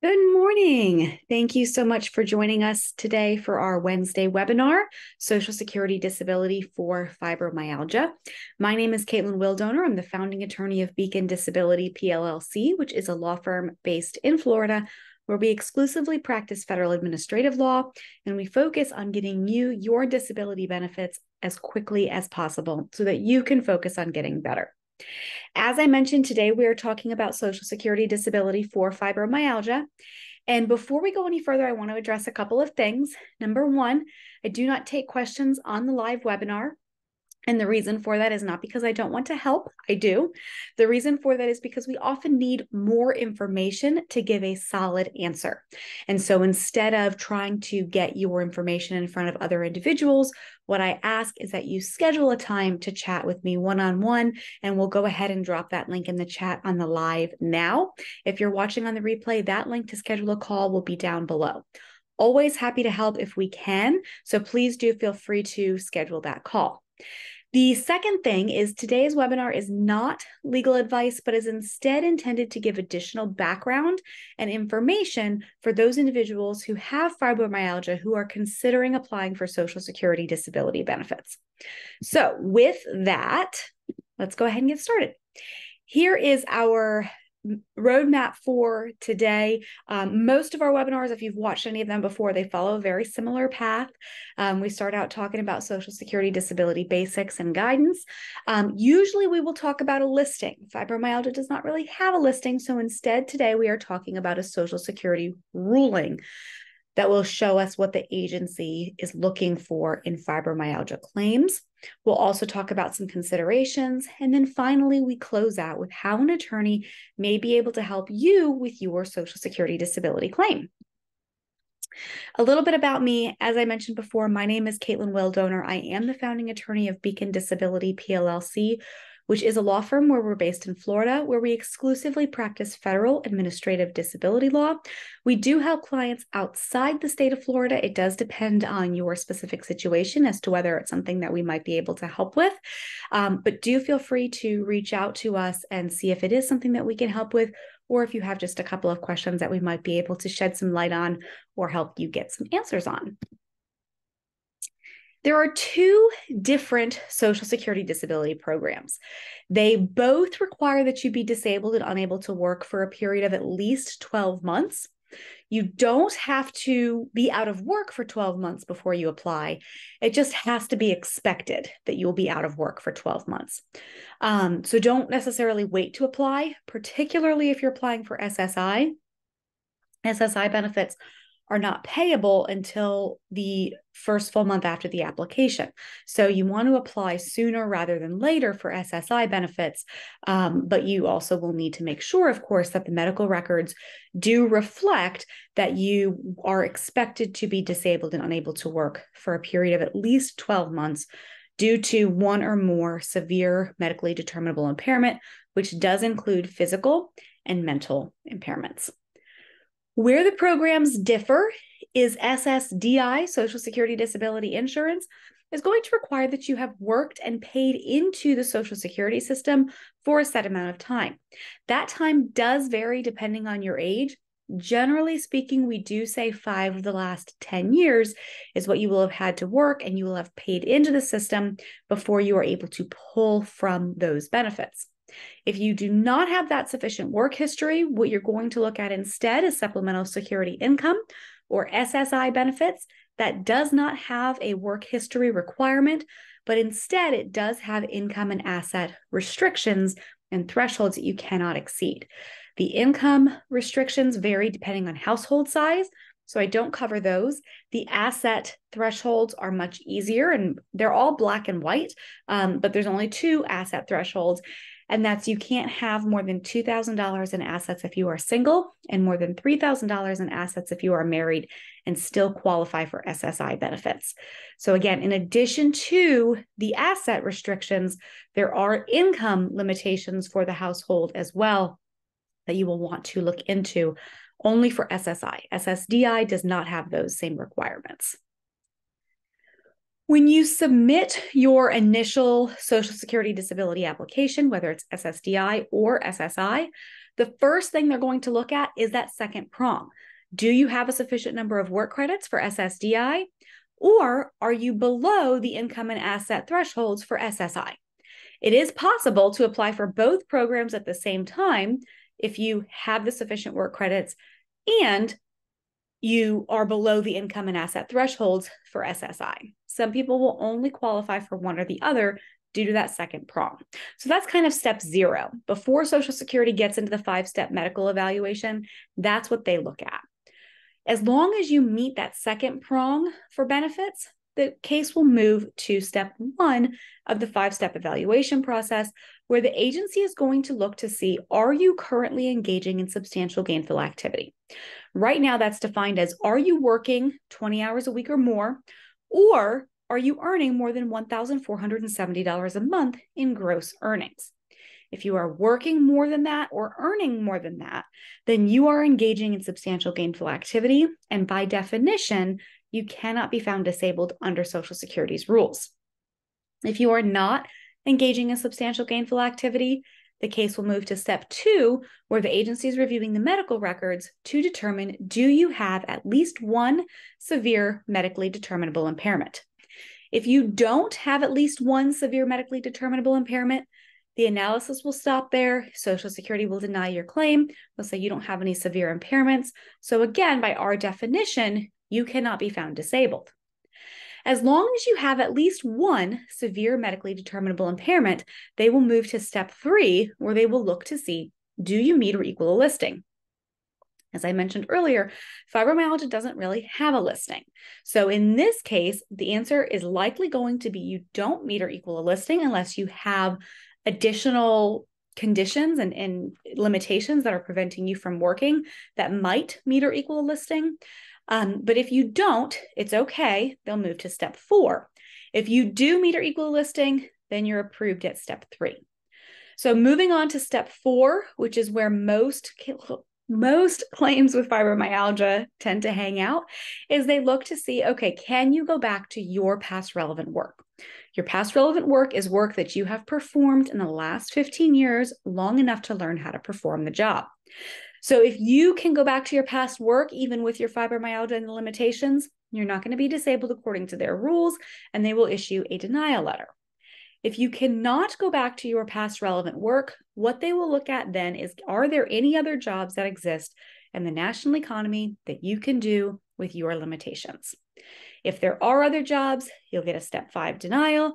Good morning. Thank you so much for joining us today for our Wednesday webinar, Social Security Disability for Fibromyalgia. My name is Kaitlin Wildoner. I'm the founding attorney of Beacon Disability PLLC, which is a law firm based in Florida where we exclusively practice federal administrative law and we focus on getting you your disability benefits as quickly as possible so that you can focus on getting better. As I mentioned today, we are talking about Social Security disability for fibromyalgia. And before we go any further, I want to address a couple of things. Number one, I do not take questions on the live webinar. And the reason for that is not because I don't want to help, I do. The reason for that is because we often need more information to give a solid answer. And so instead of trying to get your information in front of other individuals, what I ask is that you schedule a time to chat with me one on one, and we'll go ahead and drop that link in the chat on the live now. If you're watching on the replay, that link to schedule a call will be down below. Always happy to help if we can. So please do feel free to schedule that call. The second thing is today's webinar is not legal advice, but is instead intended to give additional background and information for those individuals who have fibromyalgia who are considering applying for Social Security disability benefits. So, with that, let's go ahead and get started. Here is our roadmap for today. Um, most of our webinars, if you've watched any of them before, they follow a very similar path. Um, we start out talking about Social Security disability basics and guidance. Um, usually we will talk about a listing. Fibromyalgia does not really have a listing. So instead, today we are talking about a Social Security ruling that will show us what the agency is looking for in fibromyalgia claims. We'll also talk about some considerations. And then finally, we close out with how an attorney may be able to help you with your Social Security disability claim. A little bit about me. As I mentioned before, my name is Kaitlin Wildoner. I am the founding attorney of Beacon Disability PLLC, which is a law firm where we're based in Florida, where we exclusively practice federal administrative disability law. We do help clients outside the state of Florida. It does depend on your specific situation as to whether it's something that we might be able to help with. Um, but do feel free to reach out to us and see if it is something that we can help with or if you have just a couple of questions that we might be able to shed some light on or help you get some answers on. There are two different Social Security disability programs. They both require that you be disabled and unable to work for a period of at least 12 months. You don't have to be out of work for 12 months before you apply. It just has to be expected that you'll be out of work for 12 months. Um, so don't necessarily wait to apply, particularly if you're applying for SSI. SSI benefits are not payable until the first full month after the application. So you want to apply sooner rather than later for SSI benefits, um, but you also will need to make sure, of course, that the medical records do reflect that you are expected to be disabled and unable to work for a period of at least 12 months due to one or more severe medically determinable impairment, which does include physical and mental impairments. Where the programs differ is SSDI, Social Security Disability Insurance, is going to require that you have worked and paid into the Social Security system for a set amount of time. That time does vary depending on your age. Generally speaking, we do say five of the last 10 years is what you will have had to work and you will have paid into the system before you are able to pull from those benefits. If you do not have that sufficient work history, what you're going to look at instead is supplemental security income or SSI benefits that does not have a work history requirement, but instead it does have income and asset restrictions and thresholds that you cannot exceed. The income restrictions vary depending on household size. So I don't cover those. The asset thresholds are much easier and they're all black and white, um, but there's only two asset thresholds and that's you can't have more than $2,000 in assets if you are single and more than $3,000 in assets if you are married and still qualify for SSI benefits. So, again, in addition to the asset restrictions, there are income limitations for the household as well that you will want to look into only for SSI. SSDI does not have those same requirements. When you submit your initial Social Security disability application, whether it's SSDI or SSI, the first thing they're going to look at is that second prong. Do you have a sufficient number of work credits for SSDI? Or are you below the income and asset thresholds for SSI? It is possible to apply for both programs at the same time if you have the sufficient work credits and you are below the income and asset thresholds for SSI. Some people will only qualify for one or the other due to that second prong. So that's kind of step zero. Before Social Security gets into the five step medical evaluation, that's what they look at. As long as you meet that second prong for benefits, the case will move to step one of the five step evaluation process, where the agency is going to look to see are you currently engaging in substantial gainful activity? Right now, that's defined as are you working 20 hours a week or more, or are you earning more than $1,470 a month in gross earnings? If you are working more than that or earning more than that, then you are engaging in substantial gainful activity. And by definition, you cannot be found disabled under Social Security's rules. If you are not engaging in substantial gainful activity, the case will move to step two, where the agency is reviewing the medical records to determine do you have at least one severe medically determinable impairment. If you don't have at least one severe medically determinable impairment, the analysis will stop there. Social Security will deny your claim. They'll say you don't have any severe impairments. So, again, by our definition, you cannot be found disabled. As long as you have at least one severe medically determinable impairment, they will move to step three, where they will look to see do you meet or equal a listing? As I mentioned earlier, fibromyalgia doesn't really have a listing. So in this case, the answer is likely going to be you don't meet or equal a listing unless you have additional conditions and, and limitations that are preventing you from working that might meet or equal a listing. Um, but if you don't, it's okay. They'll move to step four. If you do meet or equal listing, then you're approved at step three. So moving on to step four, which is where most most claims with fibromyalgia tend to hang out, is they look to see, okay, can you go back to your past relevant work? Your past relevant work is work that you have performed in the last 15 years, long enough to learn how to perform the job. So if you can go back to your past work, even with your fibromyalgia and the limitations, you're not going to be disabled according to their rules, and they will issue a denial letter. If you cannot go back to your past relevant work, what they will look at then is are there any other jobs that exist in the national economy that you can do with your limitations? If there are other jobs, you'll get a step five denial.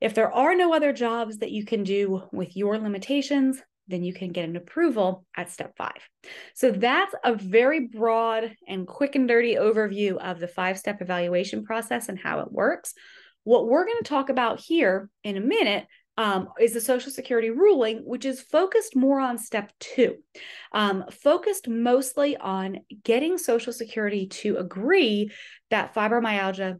If there are no other jobs that you can do with your limitations, then you can get an approval at step five. So that's a very broad and quick and dirty overview of the five step evaluation process and how it works. What we're going to talk about here in a minute um, is the Social Security ruling, which is focused more on step two, um, focused mostly on getting Social Security to agree that fibromyalgia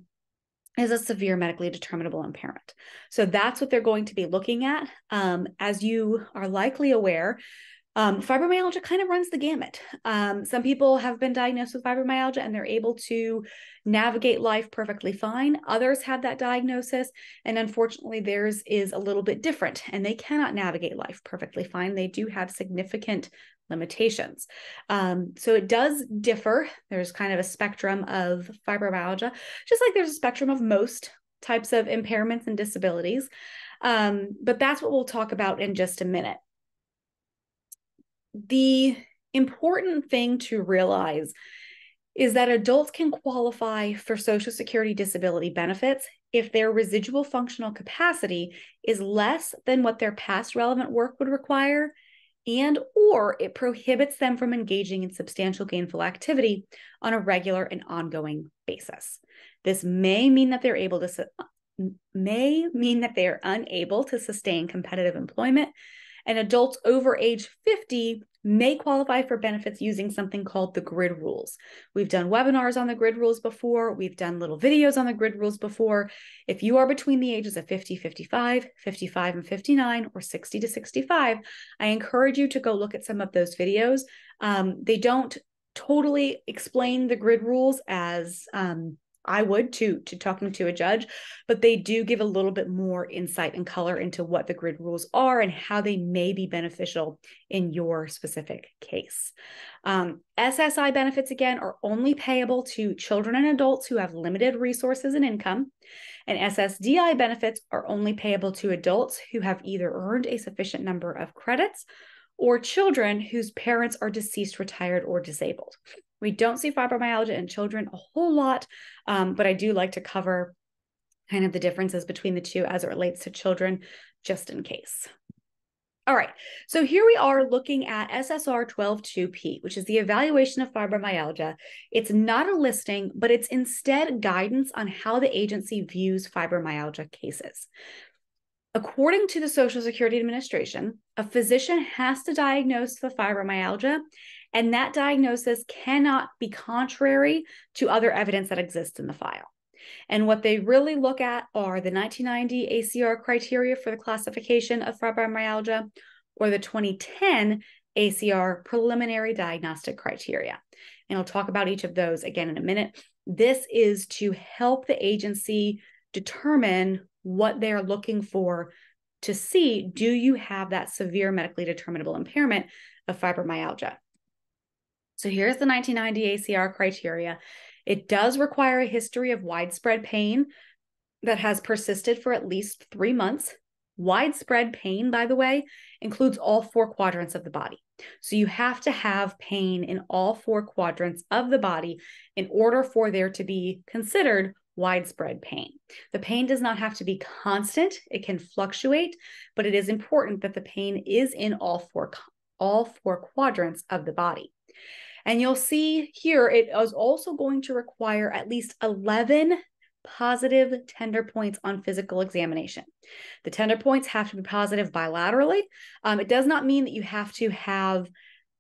is a severe medically determinable impairment. So that's what they're going to be looking at. Um, as you are likely aware, um, fibromyalgia kind of runs the gamut. Um, some people have been diagnosed with fibromyalgia and they're able to navigate life perfectly fine. Others have that diagnosis, and unfortunately, theirs is a little bit different and they cannot navigate life perfectly fine. They do have significant limitations. Um, so it does differ. There's kind of a spectrum of fibromyalgia, just like there's a spectrum of most types of impairments and disabilities. Um, but that's what we'll talk about in just a minute the important thing to realize is that adults can qualify for Social Security disability benefits if their residual functional capacity is less than what their past relevant work would require and or it prohibits them from engaging in substantial gainful activity on a regular and ongoing basis. This may mean that they're able to may mean that they are unable to sustain competitive employment and adults over age 50 may qualify for benefits using something called the grid rules. We've done webinars on the grid rules before. We've done little videos on the grid rules before. If you are between the ages of 50, 55, 55 and 59, or 60 to 65, I encourage you to go look at some of those videos. Um, they don't totally explain the grid rules as um, I would too, to talking to a judge, but they do give a little bit more insight and color into what the grid rules are and how they may be beneficial in your specific case. Um, SSI benefits, again, are only payable to children and adults who have limited resources and income. And SSDI benefits are only payable to adults who have either earned a sufficient number of credits or children whose parents are deceased, retired, or disabled. We don't see fibromyalgia in children a whole lot, um, but I do like to cover kind of the differences between the two as it relates to children, just in case. All right, so here we are looking at SSR 12-2p, which is the evaluation of fibromyalgia. It's not a listing, but it's instead guidance on how the agency views fibromyalgia cases. According to the Social Security Administration, a physician has to diagnose the fibromyalgia, and that diagnosis cannot be contrary to other evidence that exists in the file. And what they really look at are the 1990 ACR criteria for the classification of fibromyalgia or the 2010 ACR preliminary diagnostic criteria. And I'll talk about each of those again in a minute. This is to help the agency determine what they're looking for to see do you have that severe medically determinable impairment of fibromyalgia? So here's the 1990 ACR criteria. It does require a history of widespread pain that has persisted for at least three months. Widespread pain, by the way, includes all four quadrants of the body. So you have to have pain in all four quadrants of the body in order for there to be considered widespread pain. The pain does not have to be constant, it can fluctuate, but it is important that the pain is in all four all four quadrants of the body. And you'll see here, it is also going to require at least 11 positive tender points on physical examination. The tender points have to be positive bilaterally. Um, it does not mean that you have to have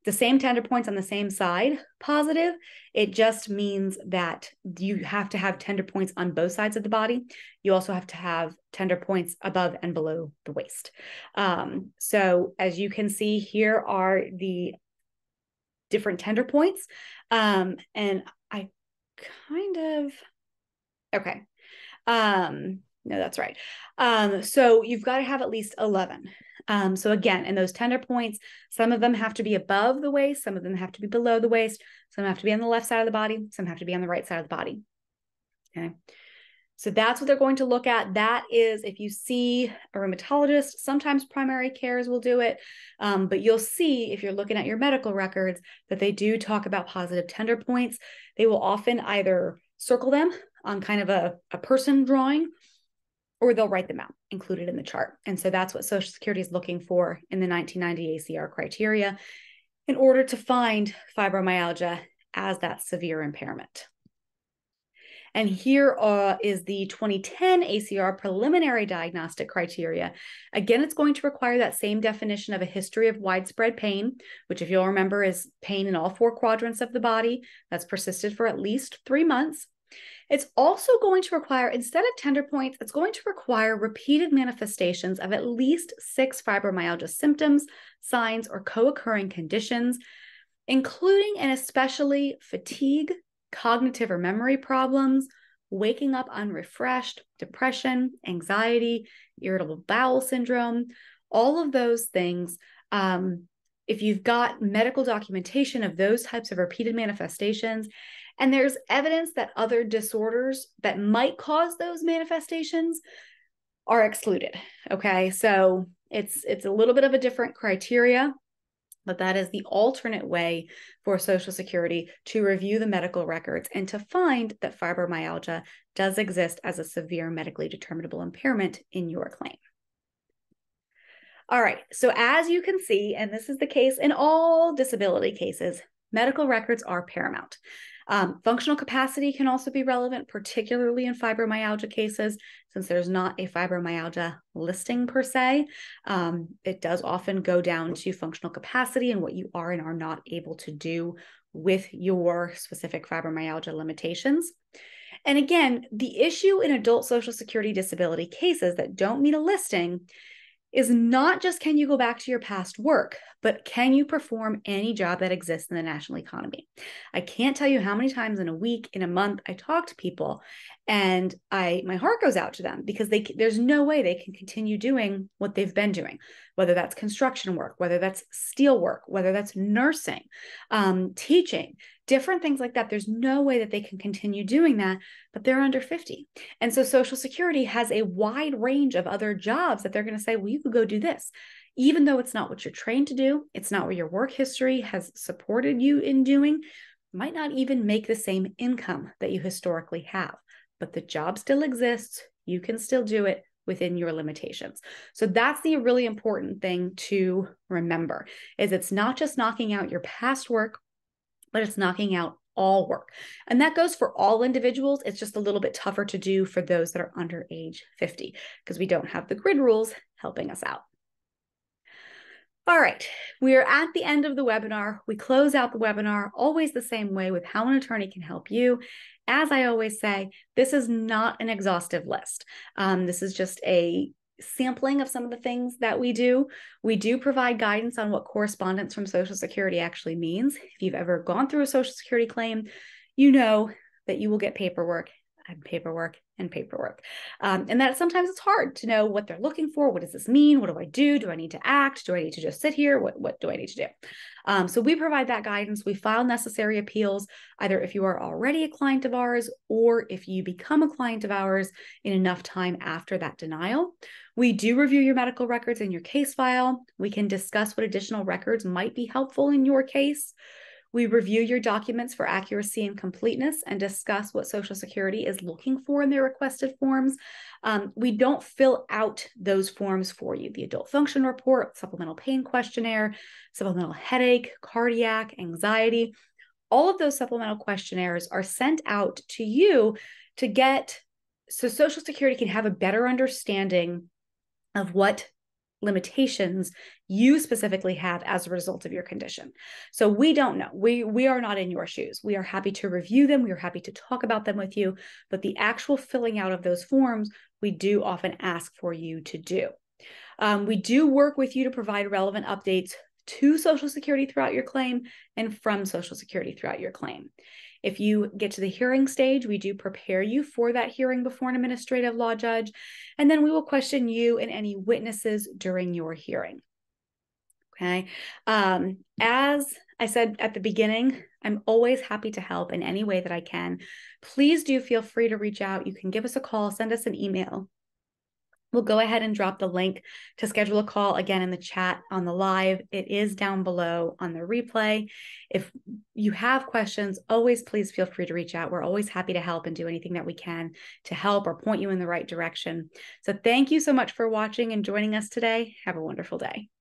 the same tender points on the same side positive. It just means that you have to have tender points on both sides of the body. You also have to have tender points above and below the waist. Um, so, as you can see, here are the different tender points. Um, and I kind of, okay. Um, no, that's right. Um, so you've got to have at least 11. Um, so again, in those tender points, some of them have to be above the waist, some of them have to be below the waist, some have to be on the left side of the body, some have to be on the right side of the body. Okay. So that's what they're going to look at. That is, if you see a rheumatologist, sometimes primary cares will do it, um, but you'll see if you're looking at your medical records that they do talk about positive tender points. They will often either circle them on kind of a, a person drawing or they'll write them out included in the chart. And so that's what Social Security is looking for in the 1990 ACR criteria in order to find fibromyalgia as that severe impairment. And here uh, is the 2010 ACR preliminary diagnostic criteria. Again, it's going to require that same definition of a history of widespread pain, which, if you'll remember, is pain in all four quadrants of the body that's persisted for at least three months. It's also going to require, instead of tender points, it's going to require repeated manifestations of at least six fibromyalgia symptoms, signs, or co occurring conditions, including and especially fatigue, cognitive or memory problems, waking up unrefreshed, depression, anxiety, irritable bowel syndrome, all of those things. Um, if you've got medical documentation of those types of repeated manifestations, and there's evidence that other disorders that might cause those manifestations are excluded. Okay, so it's it's a little bit of a different criteria but that is the alternate way for Social Security to review the medical records and to find that fibromyalgia does exist as a severe medically determinable impairment in your claim. All right, so as you can see, and this is the case in all disability cases, medical records are paramount. Um, functional capacity can also be relevant, particularly in fibromyalgia cases, since there's not a fibromyalgia listing per se. Um, it does often go down to functional capacity and what you are and are not able to do with your specific fibromyalgia limitations. And again, the issue in adult Social Security disability cases that don't meet a listing is not just can you go back to your past work, but can you perform any job that exists in the national economy? I can't tell you how many times in a week, in a month, I talk to people and I my heart goes out to them because they there's no way they can continue doing what they've been doing, whether that's construction work, whether that's steel work, whether that's nursing, um, teaching, different things like that. There's no way that they can continue doing that, but they're under 50. And so Social Security has a wide range of other jobs that they're going to say, well, you could go do this even though it's not what you're trained to do, it's not what your work history has supported you in doing, might not even make the same income that you historically have. But the job still exists. You can still do it within your limitations. So that's the really important thing to remember is it's not just knocking out your past work, but it's knocking out all work. And that goes for all individuals. It's just a little bit tougher to do for those that are under age 50 because we don't have the grid rules helping us out. All right, we are at the end of the webinar. We close out the webinar always the same way with how an attorney can help you. As I always say, this is not an exhaustive list. Um, this is just a sampling of some of the things that we do. We do provide guidance on what correspondence from Social Security actually means. If you've ever gone through a Social Security claim, you know that you will get paperwork and paperwork and paperwork. Um, and that sometimes it's hard to know what they're looking for. What does this mean? What do I do? Do I need to act? Do I need to just sit here? What, what do I need to do? Um, so we provide that guidance. We file necessary appeals, either if you are already a client of ours or if you become a client of ours in enough time after that denial. We do review your medical records in your case file. We can discuss what additional records might be helpful in your case. We review your documents for accuracy and completeness and discuss what Social Security is looking for in their requested forms. Um, we don't fill out those forms for you. The adult function report, supplemental pain questionnaire, supplemental headache, cardiac, anxiety, all of those supplemental questionnaires are sent out to you to get so Social Security can have a better understanding of what limitations you specifically have as a result of your condition. So we don't know. We we are not in your shoes. We are happy to review them. We are happy to talk about them with you, but the actual filling out of those forms, we do often ask for you to do. Um, we do work with you to provide relevant updates to Social Security throughout your claim and from Social Security throughout your claim. If you get to the hearing stage, we do prepare you for that hearing before an administrative law judge, and then we will question you and any witnesses during your hearing. Okay. Um, as I said at the beginning, I'm always happy to help in any way that I can. Please do feel free to reach out. You can give us a call, send us an email. We'll go ahead and drop the link to schedule a call again in the chat on the live. It is down below on the replay. If you have questions, always please feel free to reach out. We're always happy to help and do anything that we can to help or point you in the right direction. So thank you so much for watching and joining us today. Have a wonderful day.